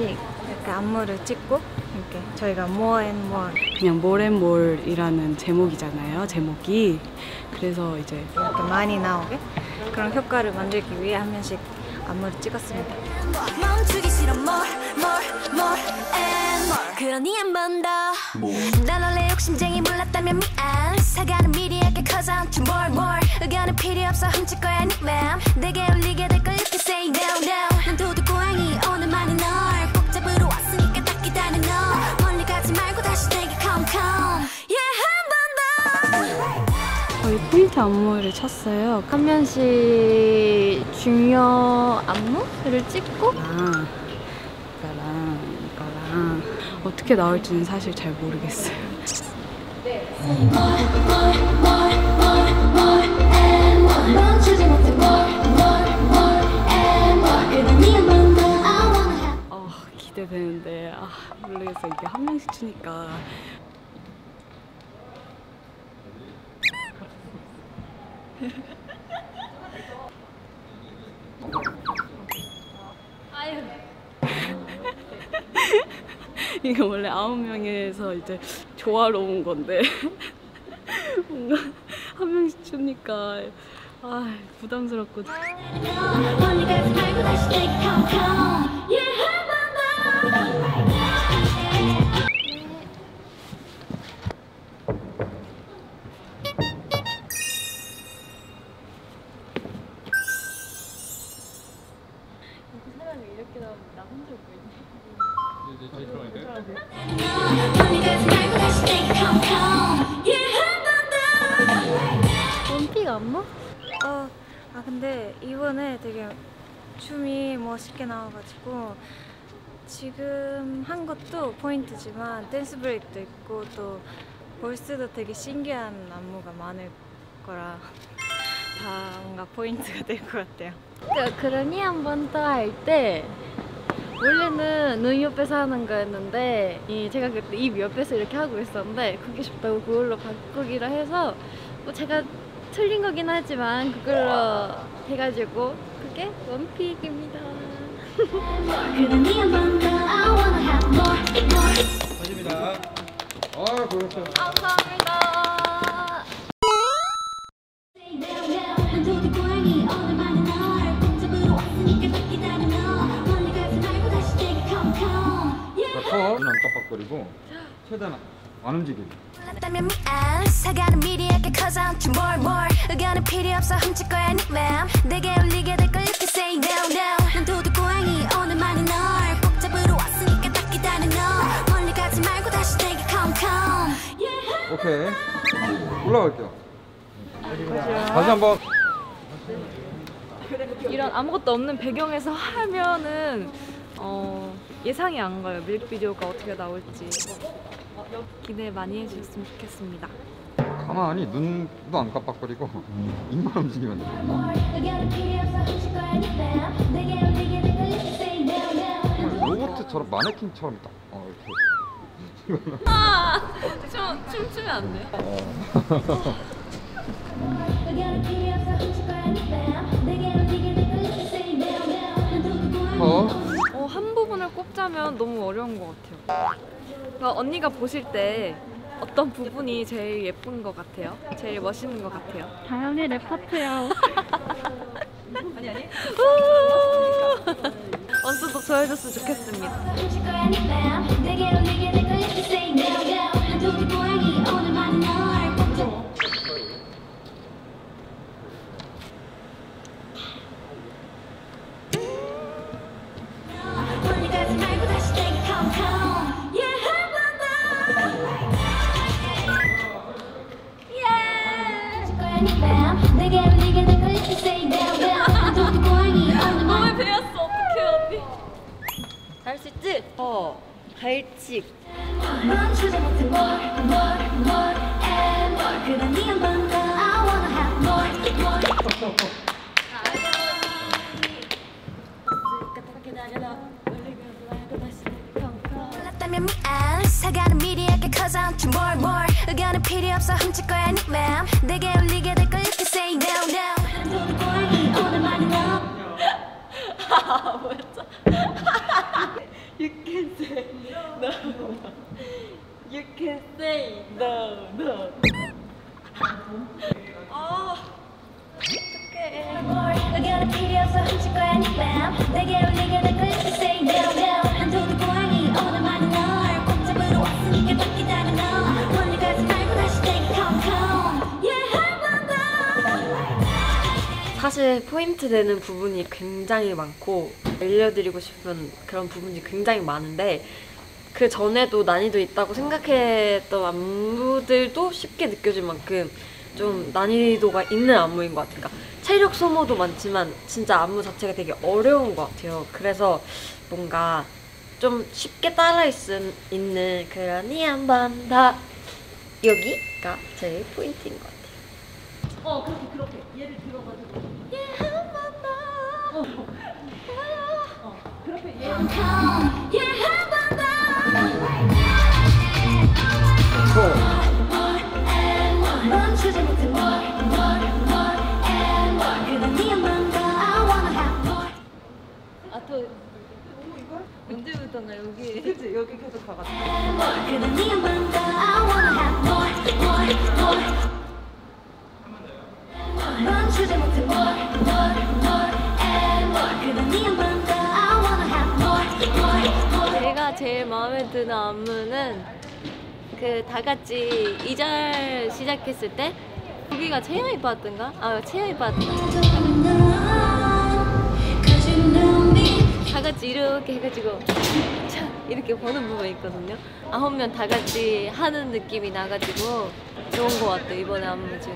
하면씩 이렇게 안무를 찍고 이렇게 저희가 more and more. 그냥 몰앤몰이라는 제목이잖아요. 제목이. 그래서 이제 이렇게 많이 나오게 그런 효과를 만들기 위해 한 명씩 안무를 찍었습니다. 멈추기 싫어 more more more and more. 그러니 한 번더난 원래 욕심쟁이 몰랐다면 미안. 사과는 미리 할게 cause I'm too more more. 의견은 필요 없어 훔칠 거야 닉맘. 내게 울리게 될걸 이렇게 say no no. 난 도둑 고 포인트 안무를 쳤어요. 한 명씩 중요 안무를 찍고 아, 이거랑 이거랑. 어떻게 나올지는 사실 잘 모르겠어요. 아 기대되는데. 아 모르겠어 이게 한 명씩 추니까 이게 원래 아홉 명에서 이제 조화로 운 건데. 뭔가 한 명씩 추니까? 아 부담스럽고 포인트지만 dance break도 있고 또 verse도 되게 신기한 안무가 많을 거라 다 뭔가 포인트가 될 것 같아요. 그, 그러니 한 번 더 할 때 원래는 눈 옆에서 하는 거였는데 이 제가 그때 입 옆에서 이렇게 하고 있었는데 그게 쉽다고 그걸로 바꾸기로 해서 뭐 제가 틀린 거긴 하지만 그걸로 해가지고 그게 one pick입니다. 감사합니다. 난 도둑 고양이. 오늘만은 널꼭 잡으러 왔으니까 딱 기다려 너. 멀리 가지 말고 다시 내게 come come. Yeah. 더눈안 깜빡거리고 최대한 안 움직이고. 몰랐다면 미안 사과는 미리 할게 cause I'm too more more 의견은 필요 없어 훔칠 거야 닉맘. 내게 울리게 될걸 say no no 난 도둑 고양이 오늘만이 널 꼭 잡으러 왔으니까 딱 기다려 너 멀리 가지 말고 다시 내게 come come 오케이. 올라갈게요. 다시 한 번. 이런 아무것도 없는 배경에서 하면은 어, 예상이 안 가요. 뮤직비디오가 어떻게 나올지 기대 많이 해주셨으면 좋겠습니다. 가만히 눈도 안 깜빡거리고 입만 움직이면 돼. 로봇처럼 마네킹처럼 딱 어, 이렇게. 춤 춤추면 안 돼? 더. 어, 한 부분을 꼽자면 너무 어려운 것 같아요. 그러니까 언니가 보실 때 어떤 부분이 제일 예쁜 것 같아요? 제일 멋있는 것 같아요? 다영이 랩 파트요. 원수도 좋아해줬으면 좋겠습니다. 훔칠 거야 닉맘 내게 이렇게 say no no 난 도둑 고양이 오늘만은 널 no, no. 의견은 필요 없어 훔칠 거야 네맘 내게 울리게 될 거야 say no no. 한도도 고양이 오늘만은 널꼭 잡으러 왔으니까 딱 기다려 너. 멀리 가지 말고 다시 take it come come yeah 한번더. 사실 포인트 되는 부분이 굉장히 많고 알려드리고 싶은 그런 부분이 굉장히 많은데 그 전에도 난이도 있다고 생각했던 안무들도 쉽게 느껴질 만큼 좀 난이도가 있는 안무인 것 같아요. 그러니까 체력 소모도 많지만 진짜 안무 자체가 되게 어려운 것 같아요. 그래서 뭔가 좀 쉽게 따라할 수 있는 그런 이 한번더 여기가 제일 포인트인 것 같아요. yeah 한번더. 멈추지 못해 more more more and more 그런 네한번 I wanna have more more more 멈추지 못해 네 제일 마음에 드는 안무는 그 다 같이 2절 시작했을 때 여기가 채영이 파트인가? 아 채영이 파트 Cause you know me 다 같이 이렇게 해가지고 차 이렇게 보는 부분이 있거든요. 아홉 명 다 같이 하는 느낌이 나가지고 좋은 것 같아요 이번에 안무 중에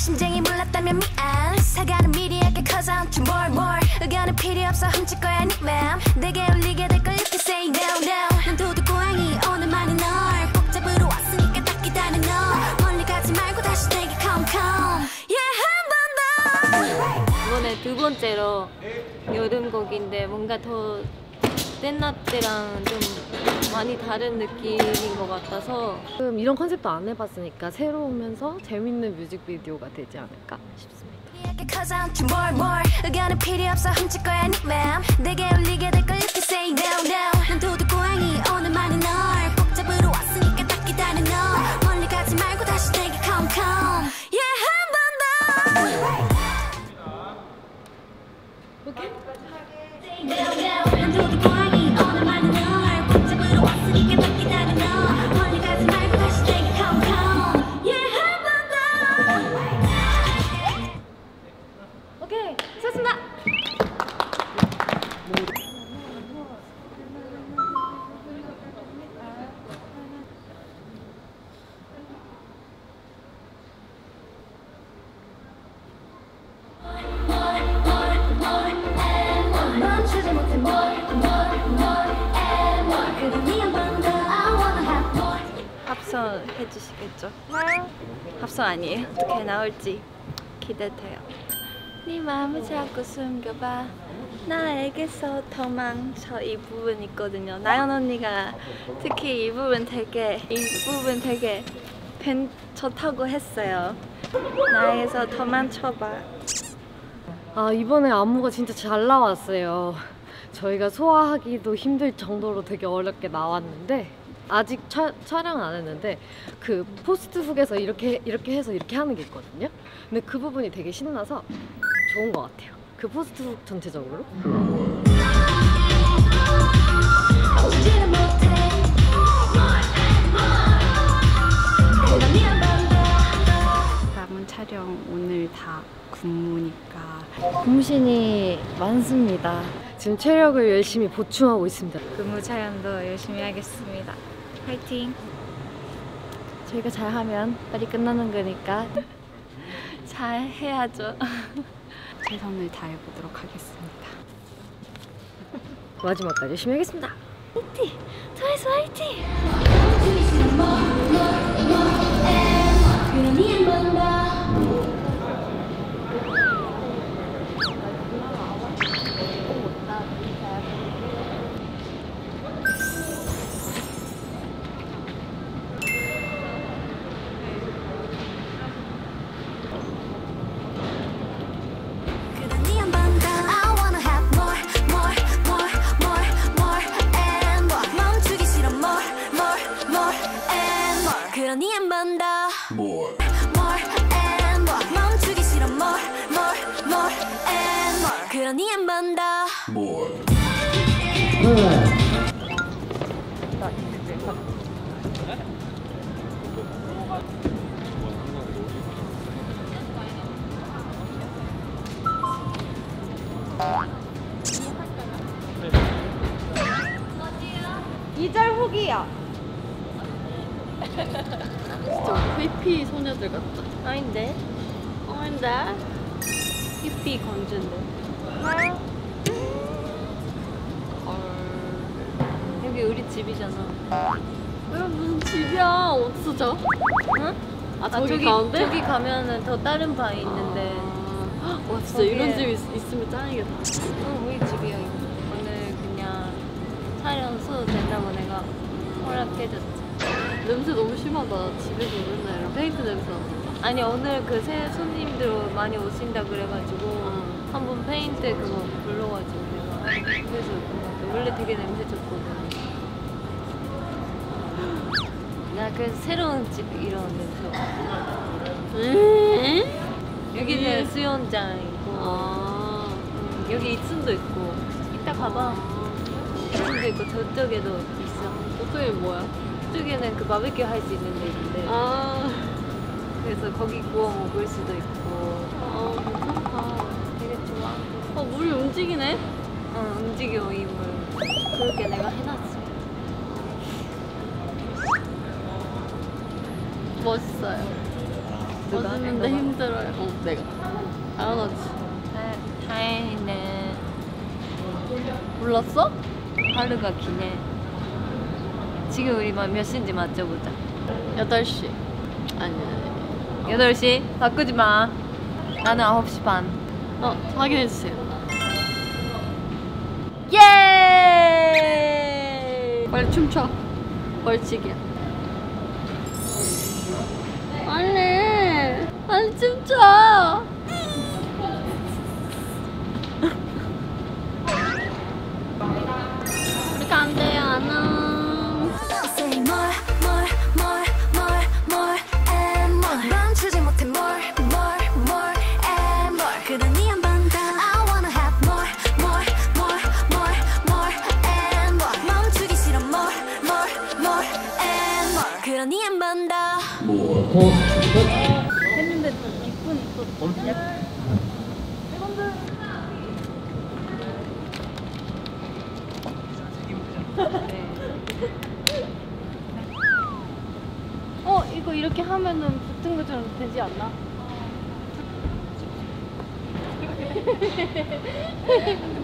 욕심쟁이 몰랐다면 미안. 사과는 미리 할게 cause I'm too more more. 의견은 필요 없어 훔칠 거야 네맘. 내게 울리게 될걸 you can say no no. 난 도둑 고양이 오늘만이 널 꼭 잡으러 왔으니까 딱 기다려 너. 멀리 가지 말고 다시 내게 come come. Yeah 한번더. 이번에 두 번째로 여름 곡인데 뭔가 더 땐나 때랑 좀 많이 다른 느낌인 것 같아서 지금 이런 컨셉도 안 해봤으니까 새로우면서 재밌는 뮤직비디오가 되지 않을까 싶습니다. Cause I'm 합성 해주시겠죠? 합성 아니에요? 어떻게 나올지 기대돼요. 네 마음을 자꾸 숨겨봐. 나에게서 도망쳐 이 부분 있거든요. 나연 언니가 특히 이 부분 되게 이 부분 되게 괜 좋다고 했어요. 나에게서 도망쳐봐. 아 이번에 안무가 진짜 잘 나왔어요. 저희가 소화하기도 힘들 정도로 되게 어렵게 나왔는데 아직 차, 촬영은 안 했는데 그 post hook에서 이렇게 이렇게 해서 이렇게 하는 게 있거든요. 근데 그 부분이 되게 신나서 좋은 것 같아요. 그 post hook 전체적으로. 못해 그런 네한번더 남은 촬영 오늘 다 군무니까 군무 신이 많습니다. 지금 체력을 열심히 보충하고 있습니다. 근무 촬영도 열심히 하겠습니다. 화이팅! 저희가 잘하면 빨리 끝나는 거니까 잘 해야죠. 최선을 다해보도록 하겠습니다. 마지막까지 열심히 하겠습니다. 트와이스 화이팅! 진짜 회피 소녀들 같다. 아닌데? 아닌데? 히피 건주인데. 여기 우리 집이잖아. 왜 무슨 집이야? 어디서 자? 응? 아, 저기, 가운데? 저기 가면은 더 다른 방이 있는데. 아, 와 진짜 거기에- 이런 집 있, 있으면 짱이겠다. 어, 우리 집이야 이거. 오늘 그냥 촬영 써도 된다고 내가 허락해줬지. 냄새 너무 심하다. 집에서 맨날 페인트 냄새 나. 아니 오늘 그 새 손님들 많이 오신다 그래가지고 어. 한번 페인트 그거 불러가지고 내가 그래서 원래 되게 냄새 좋거든. 나 그래서 새로운 집 이런 냄새. 음? 여기는 수영장이고 아. 음, 여기 2층도 있고 이따 가봐. 2층도 있고 저쪽에도 있어. 저쪽에 뭐야? 저쪽에는 그 바베큐 할 수 있는 데 있는데 아. 그래서 거기 구워 먹을 수도 있고 아 괜찮다. 되게 좋아. 어 물이 움직이네? 어, 움직여 이 물 그렇게 내가 해놨어. 멋있어요. 멋있는데? 힘들어요. 어 내가. 당연하지. 다, 다행이네. 몰랐어? 하루가 기네. 지금 우리 몇 시인지 맞춰보자. 8시. 아니 아니. 8시? 바꾸지 마. 나는 9시 반. 어 확인해주세요. 예! 빨리 춤춰. 벌칙이야. 아니, 아니 춤춰. 더 했는데 기쁜 또어 이거 이렇게 하면은 붙은 것처럼 되지 않나?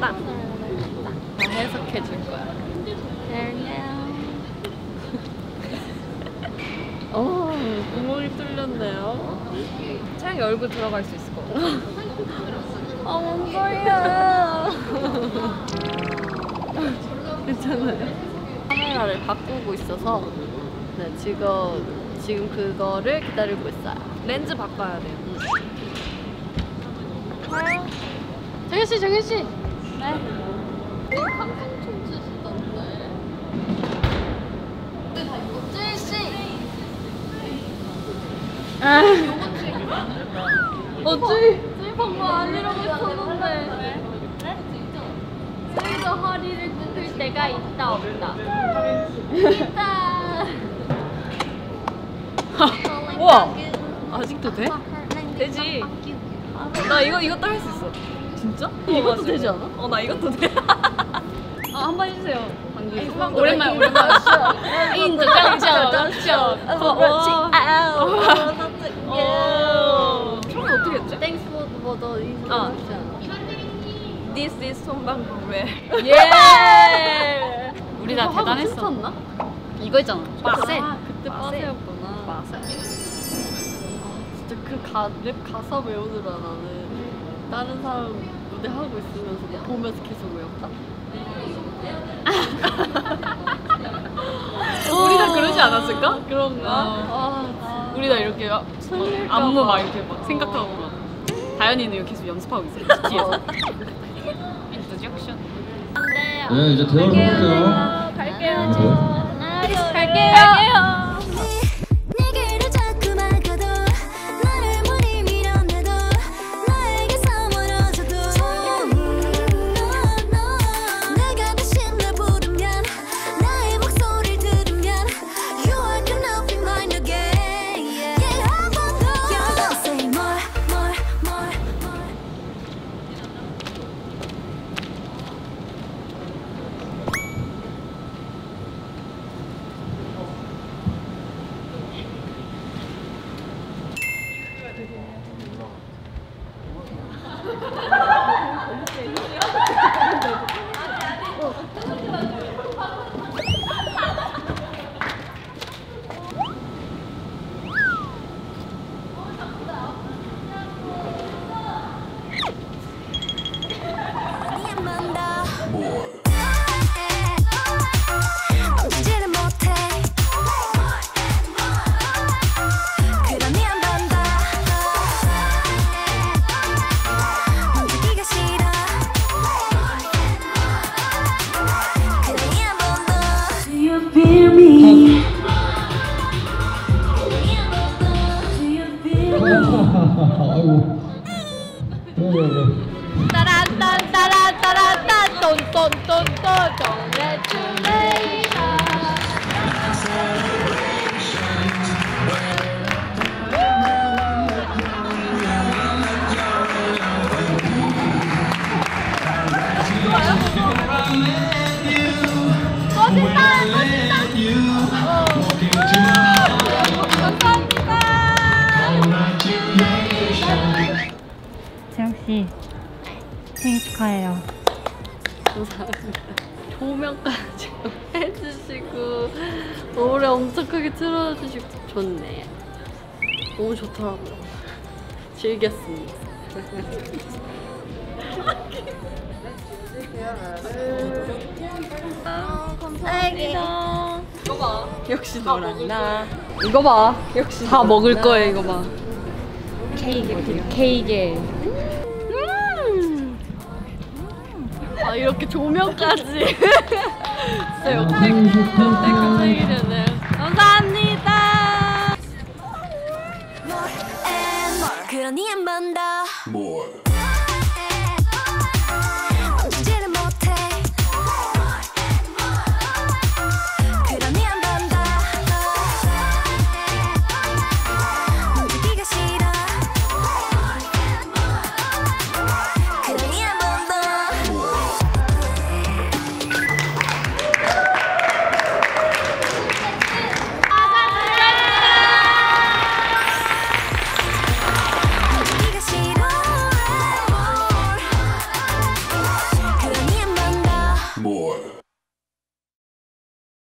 다 해석해 줄 거야. 어, 구멍이 뚫렸네요. 차영이 얼굴 들어갈 수 있을 것 같아. 아, 뭔 소리야. 괜찮아요. 카메라를 바꾸고 있어서 네, 지금, 지금 그거를 기다리고 있어요. 렌즈 바꿔야 돼요. 정현 씨, 정현 씨. 네. 좀 주시던데. 씨. 아. 어, 쯔. 쯔 방금 안 이러고 있었는데. 네? 쯔가 여기서 허리를 뜯을 때가 있다 없다. 있다. 우와 아직도 돼? 되지 나 이거 이것도 할 수 있어 진짜? 이것도 되지 않아? 어 나 이것도 돼 아, 한 번 해주세요. 방귀. 오랜만에, 오랜만에. 인정, 짱짱, 짱짱. 그렇지. 아우. 처음에 어떻게 했지? Thanks for for the 아. introduction. This is 손방구회. 예! 우리 다 대단했어. 이거 있잖아. 빠세. 아, 그때 빠세. 빠세였구나. 빠세. 진짜 그 랩 가사 외우느라 나는 다른 사람 무대 하고 있으면서 막 보면서 계속 외웠다. 우리 다 그러지 않았을까? 그런가? 아, 아, 우리 다 이렇게 막 안무 막 이렇게 막 생각하고 막. 다현이는 이거 계속 연습하고 있어. 뒤에서. introduction. 네 이제 대화를 해볼게요. 갈게요. 네. 갈게요. 哒啦哒哒啦哒啦哒咚咚咚咚咚咚 축하해요. 조명까지 해주시고 노래 엄청 크게 틀어주시고 좋네요. 너무 좋더라고요. 즐겼습니다. 역시 너랑 나. 이거 봐. 역시 다 먹을 거야 이거 봐. 케이크. 아이 렇게 조명까지. 진짜 역대급 생일이네요. 감사합니다. more